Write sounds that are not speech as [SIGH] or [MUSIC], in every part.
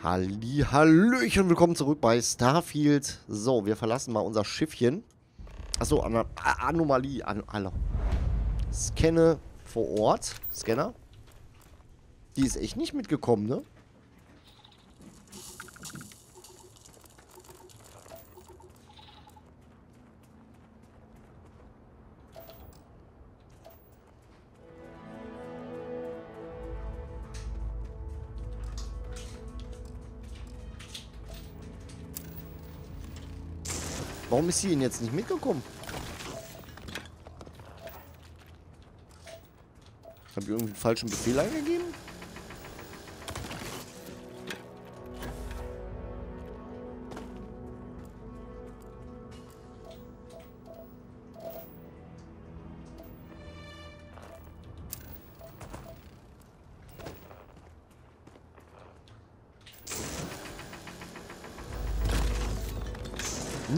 Halli, Hallöchen, willkommen zurück bei Starfield. So, wir verlassen mal unser Schiffchen. Achso, An Anomalie. An Hallo. Scanne vor Ort. Scanner. Die ist echt nicht mitgekommen, ne? Warum ist sie denn jetzt nicht mitgekommen? Habe ich irgendwie einen falschen Befehl eingegeben?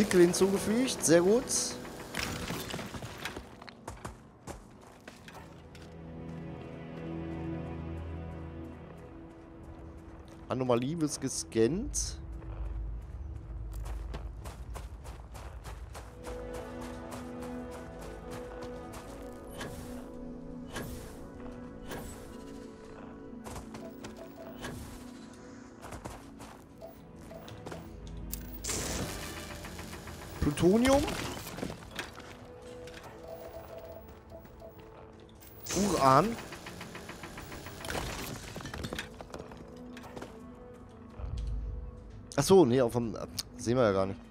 Nickel hinzugefügt. Sehr gut. Anomalie wird gescannt. Plutonium. Uran. Achso, nee, auf dem... Sehen wir ja gar nicht.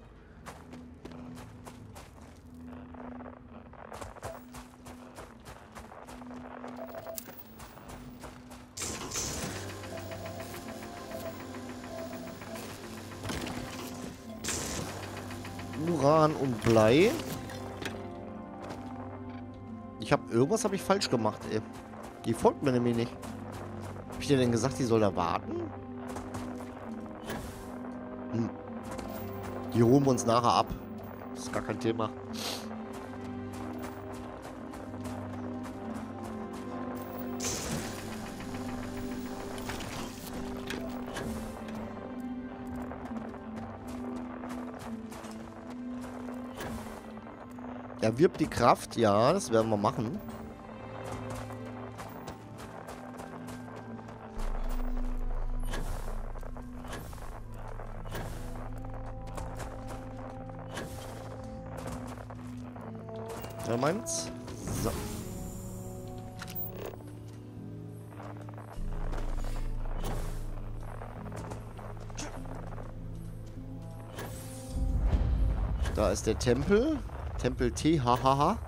Blei. Ich habe irgendwas habe ich falsch gemacht, ey. Die folgt mir nämlich nicht. Hab ich dir denn gesagt, die soll da warten? Hm. Die holen wir uns nachher ab. Ist gar kein Thema. Erwirbt die Kraft, ja, das werden wir machen. Ja, meins. So. Da ist der Tempel. Tempel T, hahaha.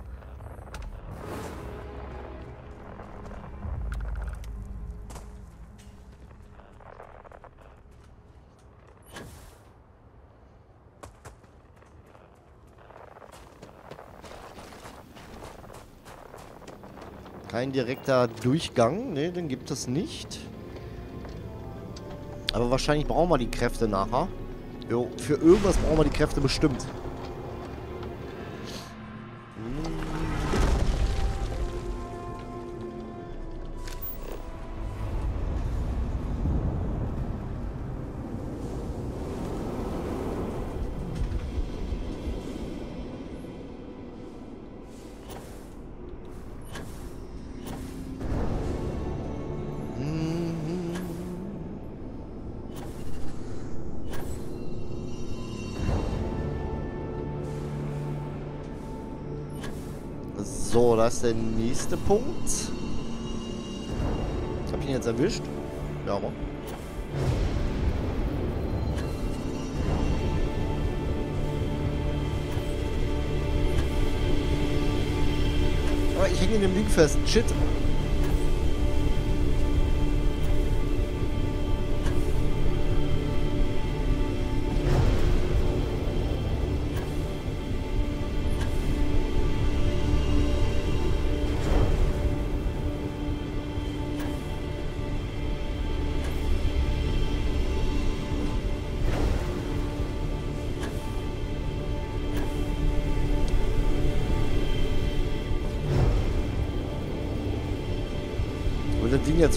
Kein direkter Durchgang, ne, den gibt es nicht. Aber wahrscheinlich brauchen wir die Kräfte nachher. Jo, für irgendwas brauchen wir die Kräfte bestimmt. So, da ist der nächste Punkt. Hab ich ihn jetzt erwischt? Ja, aber. Aber ich hänge in dem Ding fest. Shit.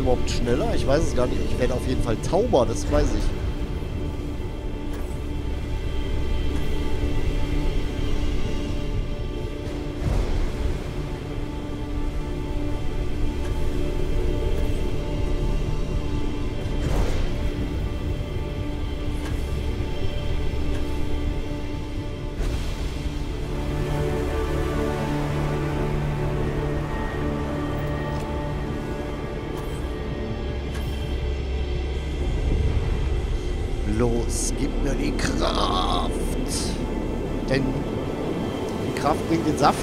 Überhaupt schneller? Ich weiß es gar nicht. Ich werde auf jeden Fall tauber, das weiß ich. Mir die Kraft. Denn die Kraft bringt den Saft.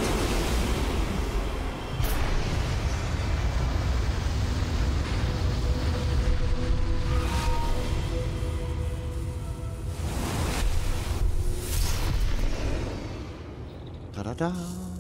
Da da da.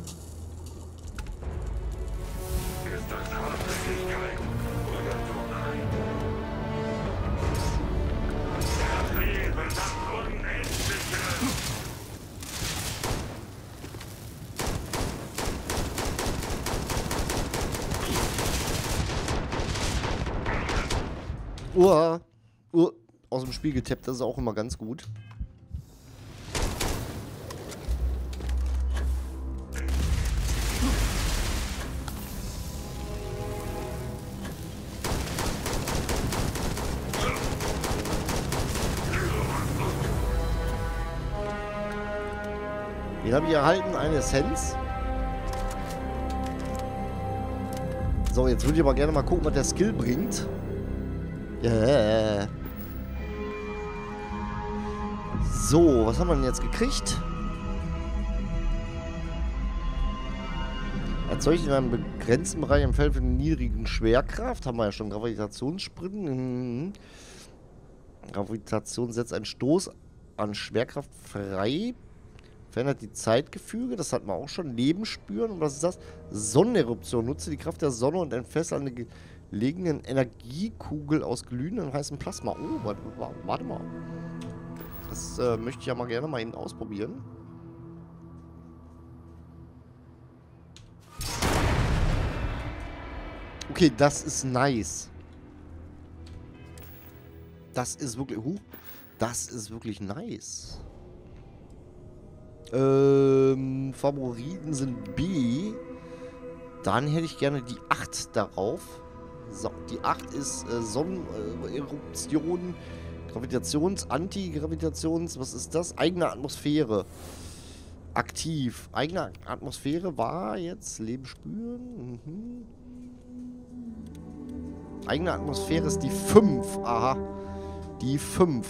Uah. Uh, aus dem Spiel getappt, das ist auch immer ganz gut. Den habe ich erhalten, eine Essenz. So, jetzt würde ich aber gerne mal gucken, was der Skill bringt. Yeah. So, was haben wir denn jetzt gekriegt? Erzeugt in einem begrenzten Bereich im Feld für eine niedrigen Schwerkraft. Haben wir ja schon Gravitationsspringen. Mhm. Gravitation setzt einen Stoß an Schwerkraft frei. Verändert die Zeitgefüge. Das hatten wir auch schon. Leben spüren. Und was ist das? Sonneneruption. Nutze die Kraft der Sonne und entfesselt eine gelegenen Energiekugel aus glühendem heißem Plasma. Oh, warte, warte mal. Das äh, möchte ich ja mal gerne mal eben ausprobieren. Okay, das ist nice. Das ist wirklich... Huh, das ist wirklich nice. Ähm, Favoriten sind B. Dann hätte ich gerne die 8 darauf. So, die 8 ist äh, Sonneneruption, Gravitations-, Anti-Gravitations-, was ist das? Eigene Atmosphäre. Aktiv. Eigene Atmosphäre war jetzt Leben spüren. Mhm. Eigene Atmosphäre ist die 5. Aha. Die 5.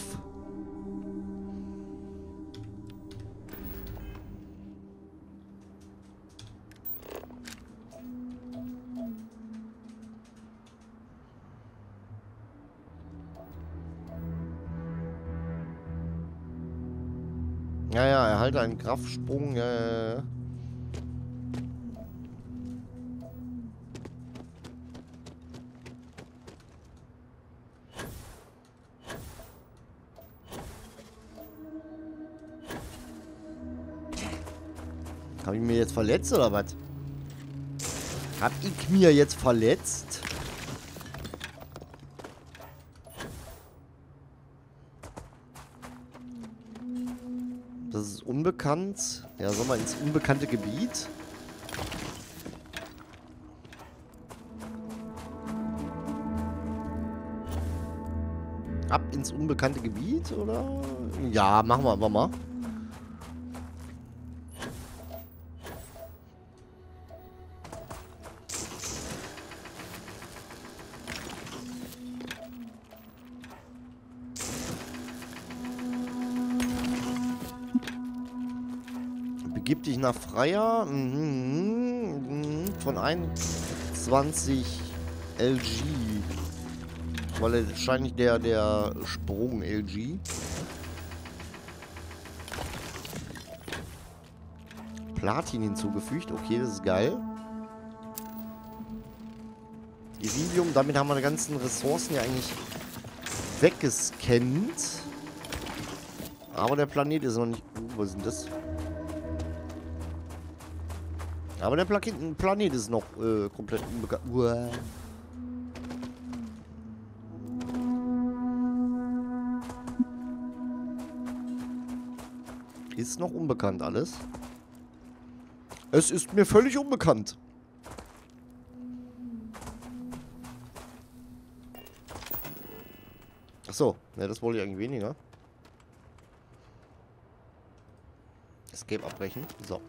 Erhalte einen Kraftsprung. Ja, ja. Habe ich mir jetzt verletzt oder was? Hab ich mir jetzt verletzt? Das ist unbekannt. Ja, soll man ins unbekannte Gebiet? Ab ins unbekannte Gebiet, oder? Ja, machen wir aber mal. Begib dich nach Freier. Mhm, mhm, von 21 LG. Weil wahrscheinlich der, der Sprung LG. Platin hinzugefügt. Okay, das ist geil. Iridium, damit haben wir die ganzen Ressourcen ja eigentlich weggescannt. Aber der Planet ist noch nicht... Uh, was ist denn das? Aber der Planet, ist noch äh, komplett unbekannt. Ist noch unbekannt alles. Es ist mir völlig unbekannt. Achso, ne, das wollte ich eigentlich weniger. Escape abbrechen. So.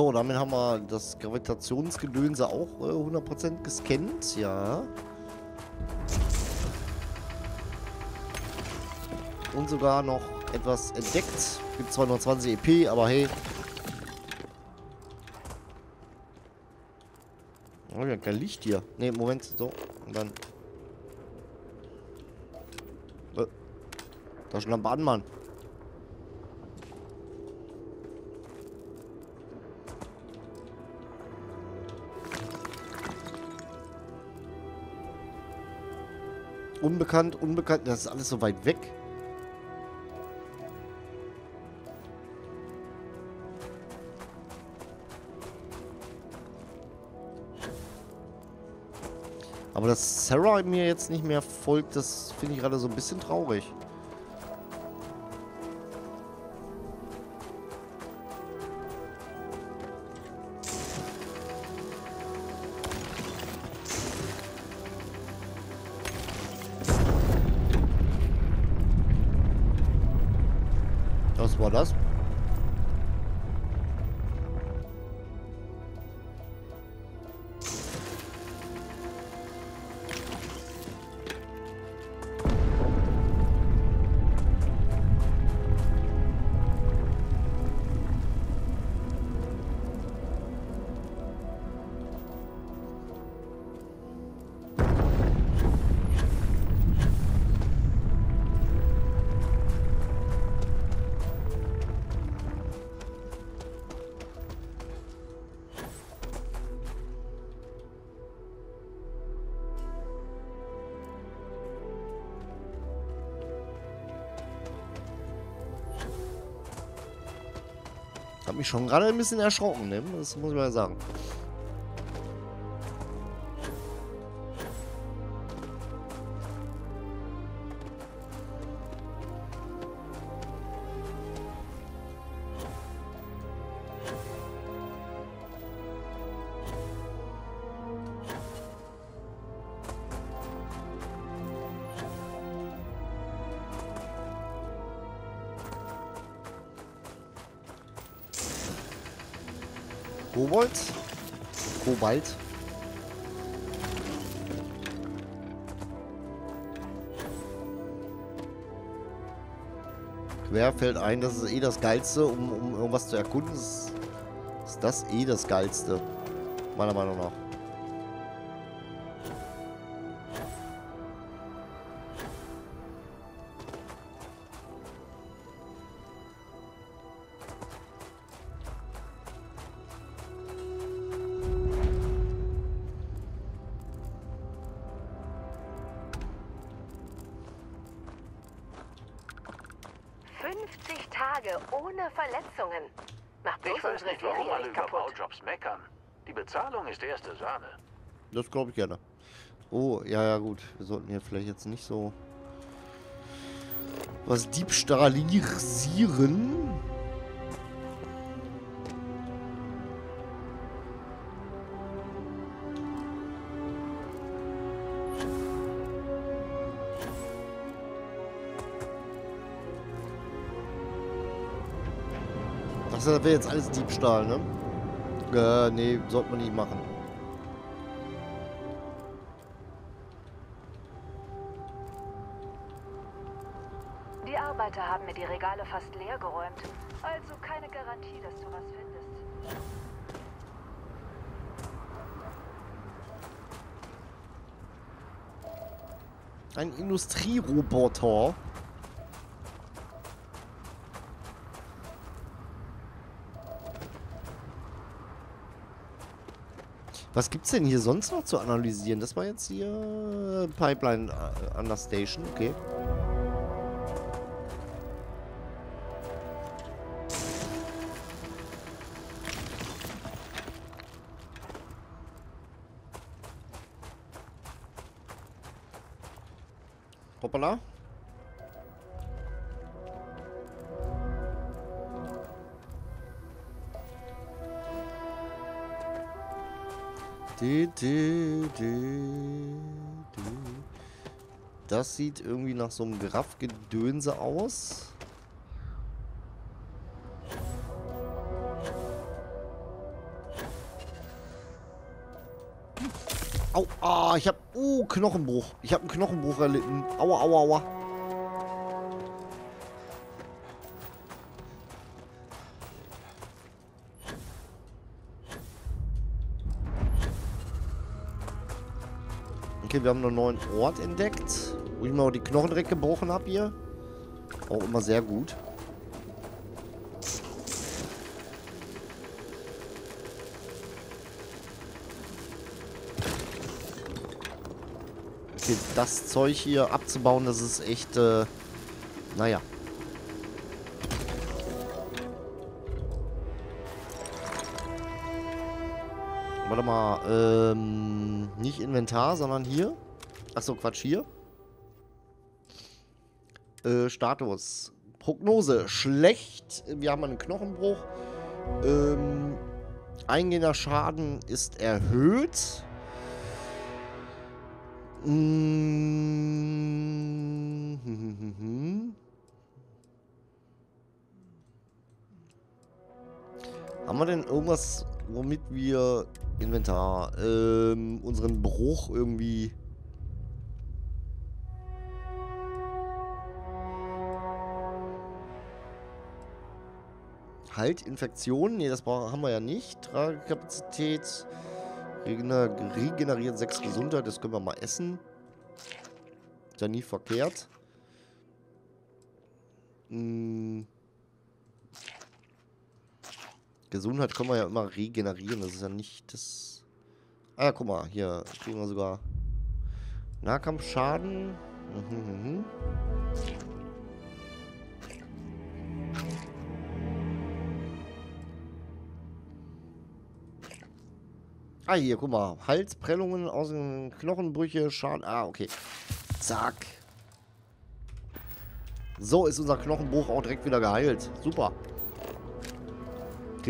So, damit haben wir das Gravitationsgedönse auch äh, 100% gescannt, ja. Und sogar noch etwas entdeckt. Gibt zwar nur 20 EP, aber hey. Oh ja, kein Licht hier. Ne, Moment, so. Und dann. Äh, Taschenlampe an, Mann. Unbekannt, unbekannt. Das ist alles so weit weg. Aber dass Sarah mir jetzt nicht mehr folgt, das finde ich gerade so ein bisschen traurig. Hat mich schon gerade ein bisschen erschrocken, ne? Das muss ich mal sagen. Kobold. Kobalt. Quer fällt ein, das ist eh das Geilste, um, um irgendwas zu erkunden. Ist, ist das eh das Geilste. Meiner Meinung nach. Tage ohne Verletzungen. Macht bloß Ich weiß unsere nicht, warum alle über kaputt. Baujobs meckern. Die Bezahlung ist erste Sahne. Das glaube ich gerne. Oh, ja, ja, gut. Wir sollten hier vielleicht jetzt nicht so was diebstahlisieren. Das wäre jetzt alles Diebstahl, ne? Äh, nee, sollte man nicht machen. Die Arbeiter haben mir die Regale fast leer geräumt. Also keine Garantie, dass du was findest. Ein Industrieroboter. Was gibt's denn hier sonst noch zu analysieren? Das war jetzt hier äh, Pipeline äh, an der Station, okay. Hoppala. Das sieht irgendwie nach so einem Graffgedönse aus. Au, ah, ich hab. uh, Knochenbruch. Ich hab einen Knochenbruch erlitten. Aua, aua, aua. Okay, wir haben einen neuen Ort entdeckt, wo ich mal die Knochen direkt gebrochen habe hier. Auch immer sehr gut. Okay, das Zeug hier abzubauen, das ist echt, äh, naja. Warte mal, ähm, nicht Inventar, sondern hier. Achso, Quatsch, hier. Äh, Status. Prognose, schlecht. Wir haben einen Knochenbruch. Ähm, eingehender Schaden ist erhöht. Mm [LAUGHS] Haben wir denn irgendwas, womit wir Inventar, ähm, unseren Bruch irgendwie... Halt, Infektionen? Ne, das haben wir ja nicht. Tragekapazität. Regener regeneriert 6 Gesundheit, das können wir mal essen. Ist ja nie verkehrt. Hm. Gesundheit können wir ja immer regenerieren. Das ist ja nicht das... Ah, ja, guck mal. Hier kriegen wir sogar Nahkampfschaden. Mhm, mhm. Ah, hier, guck mal. Halsprellungen aus den Knochenbrüche, Schaden. Ah, okay. Zack. So ist unser Knochenbruch auch direkt wieder geheilt. Super.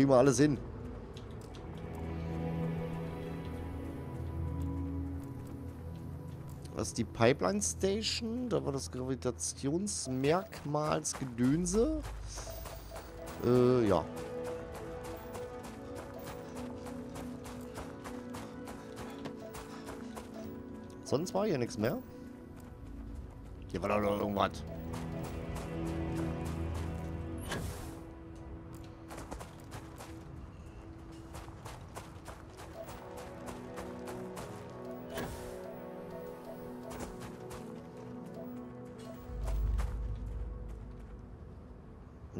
Kriegen wir alles hin. Das ist die Pipeline Station. Da war das Gravitationsmerkmalsgedönse. Äh, ja. Sonst war hier nichts mehr. Hier war doch noch irgendwas.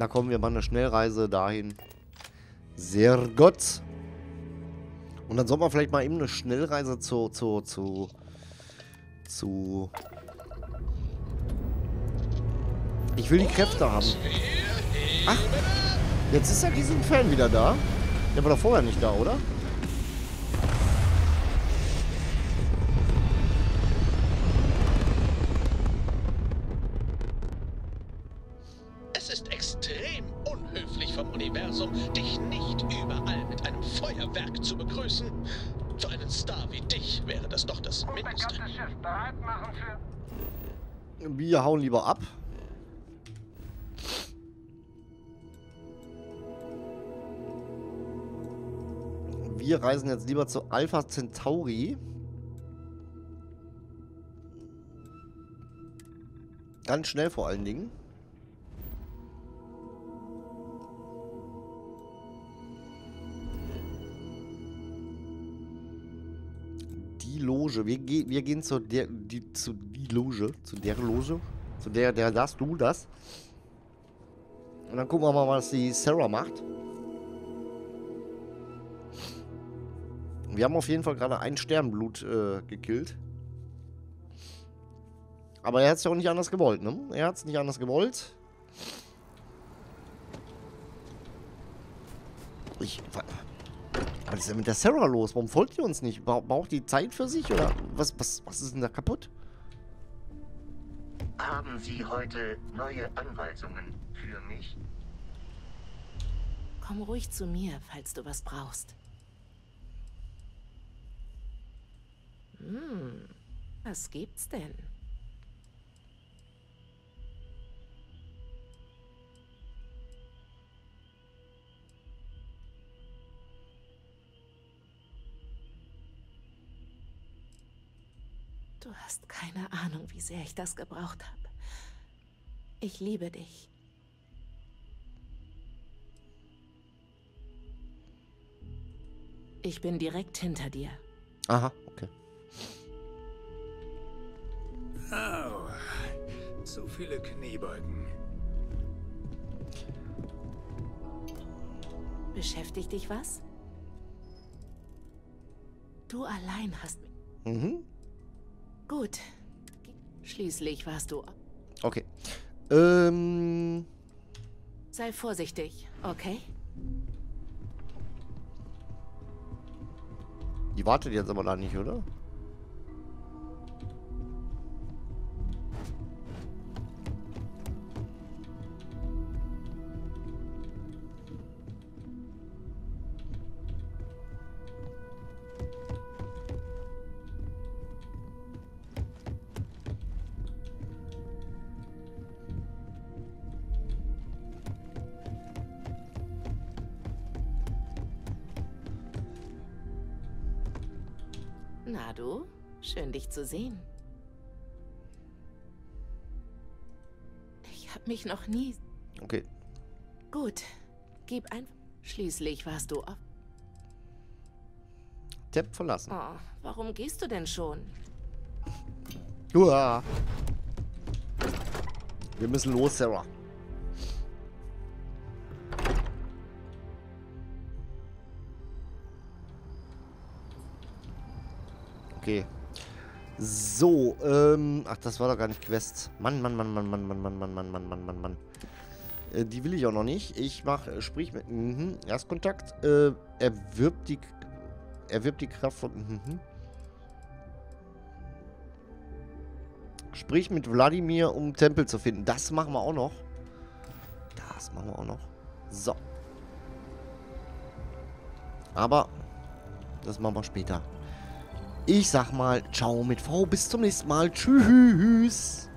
Da kommen wir mal eine Schnellreise dahin. Sehr gut. Und dann soll man vielleicht mal eben eine Schnellreise zu, zu, zu, zu... Ich will die Kräfte haben. Ach, jetzt ist ja diesen Fan wieder da. Der war doch vorher nicht da, oder? Wir hauen lieber ab. Wir reisen jetzt lieber zu Alpha Centauri. Ganz schnell vor allen Dingen. Loge. Wir, ge wir gehen zu der, die, zu die Loge. Zu der Loge. Zu der, der das, du das. Und dann gucken wir mal, was die Sarah macht. Wir haben auf jeden Fall gerade ein Sternblut äh, gekillt. Aber er hat es ja auch nicht anders gewollt, ne? Er hat es nicht anders gewollt. Ich... Was ist denn mit der Sarah los? Warum folgt ihr uns nicht? Braucht die Zeit für sich oder was, was, was ist denn da kaputt? Haben Sie heute neue Anweisungen für mich? Komm ruhig zu mir, falls du was brauchst. Hm, was gibt's denn? Du hast keine Ahnung, wie sehr ich das gebraucht habe. Ich liebe dich. Ich bin direkt hinter dir. Aha, okay. Au. Zu viele Kniebeugen. Beschäftigt dich was? Du allein hast mich. Mhm. Gut. Schließlich warst du. Okay. Ähm. Sei vorsichtig, okay? Die wartet jetzt aber da nicht, oder? Du, schön dich zu sehen. Ich hab mich noch nie. Okay. Gut, gib ein. Schließlich warst du auf. Tab verlassen. Oh, warum gehst du denn schon? Uah. Wir müssen los, Sarah. Okay. So, ähm, ach, das war doch gar nicht Quest. Mann, Mann, Mann, Mann, Mann, Mann, Mann, Mann, Mann, Mann, Mann, Mann, Mann. Äh, die will ich auch noch nicht. Ich mach, äh, sprich mit, mhm, Erstkontakt, äh, erwirbt die, erwirbt die Kraft von, mhm. Sprich mit Wladimir, um Tempel zu finden. Das machen wir auch noch. Das machen wir auch noch. So. Aber das machen wir später. Ich sag mal, ciao mit V. Bis zum nächsten Mal. Tschüss.